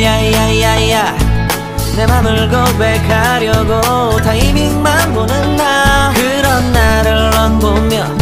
야야야야 내 맘을 고백하려고 타이밍만 보는 나. 그런 나를 넌 보며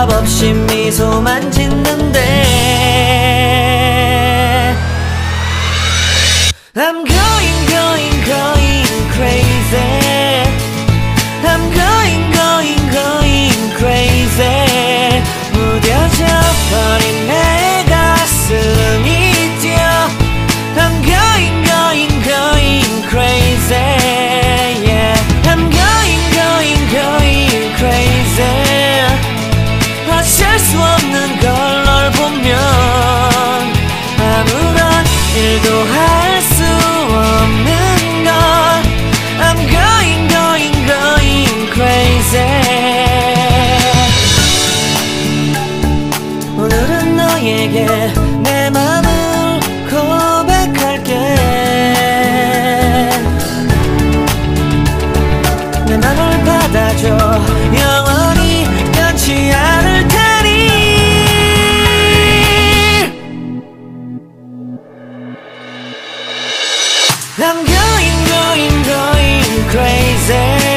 대답 없이 미소만 짓는데. I'm 너에게 내 맘을 고백할게. 내 맘을 받아줘. 영원히 변치 않을 테니. 남겨인 거인 거인 crazy.